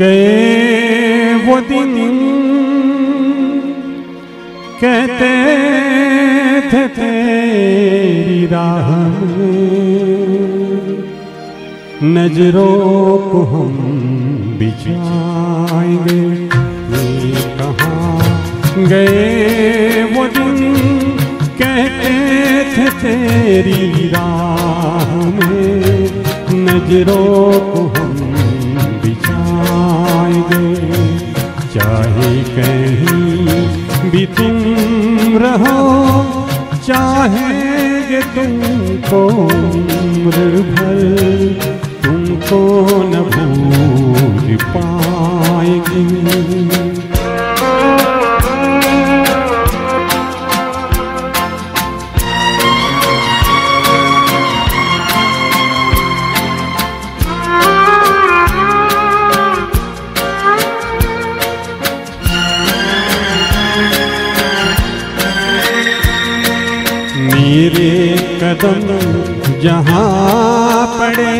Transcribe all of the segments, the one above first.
गए वो दिन? कहते थे तेरी राह नज़रों को हम बिछाएँगे ये कहाँ गए वो दिन? कहते थे तेरी राह नज़रों को हम बिछाएँगे। चाहे कहीं भी तुम रहो चाहेंगे तुमको उम्र भर तुमको न भूल पाएँगे। मेरे कदम जहाँ पड़े।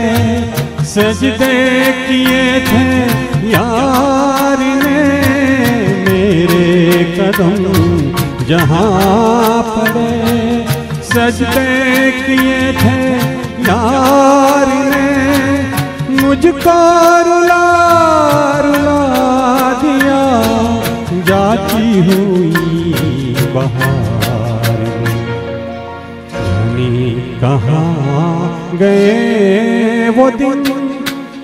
सजदे किए थे यार ने मेरे कदम जहाँ पड़े। सजदे किए थे यार ने मुझको रुला रुला दिया। जाती हुई बहार कहाँ गए वो दिन?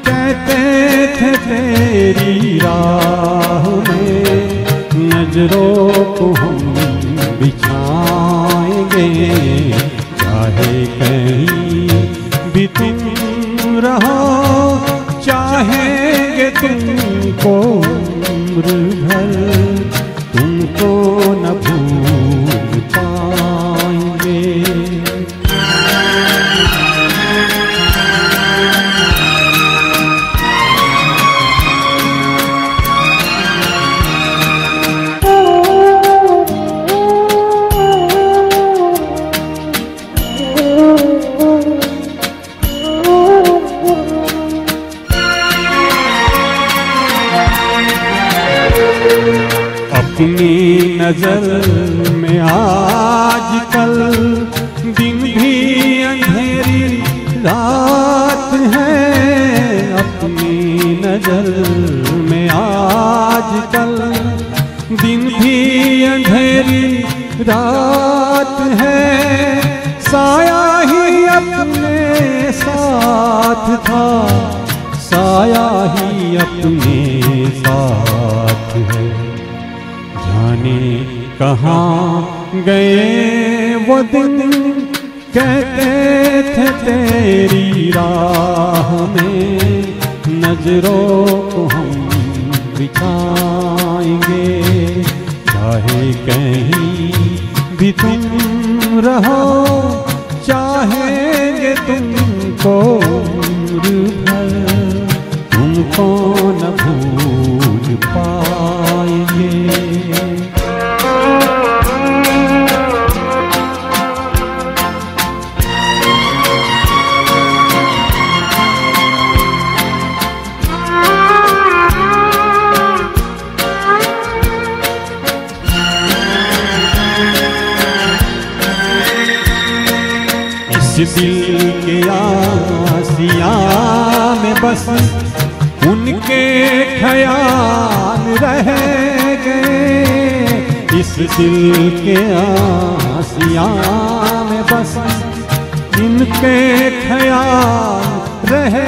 कहते थे तेरी राह में नज़रों को हम बिछाएँगे। चाहे कहीं भी तुम रहो, चाहेंगे तुमको उम्र भर, तुमको न भूल नज़र में आज कल दिन भी अंधेरी, रात है अपनी नज़र में आजकल। दिन भी अंधेरी, रात है, साया ही अपने साथ था, साया ही अपने साथ। कहाँ गए वो दिन? कहते थे तेरी राह में नज़रों को हम बिछाएँगे। चाहे कहीं भी तुम रहो, चाहेंगे तुमको तुमको न भूल पाएँगे। दिल के आसिया में बस उनके ख्याल रह गए। इस दिल के आसिया में बस इनके ख्याल रह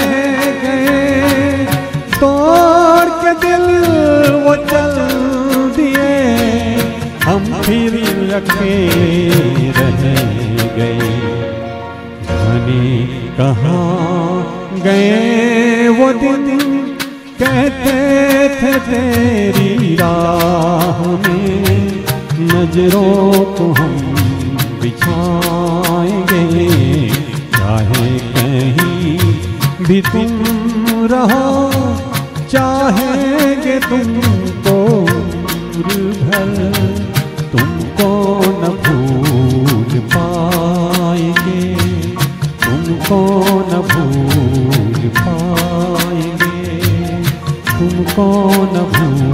गए। तोड़ के दिल वो चल दिए, हम फिर रखे जाने कहाँ गए वो दिन? कहते थे तेरी राह में नज़रों को हम बिछाएँगे। चाहे कहीं भी तुम रहो, चाहेंगे तुमको भर, तुमको न भूल पाएँगे तुमको न भूल पाएँगे? तुमको न भूल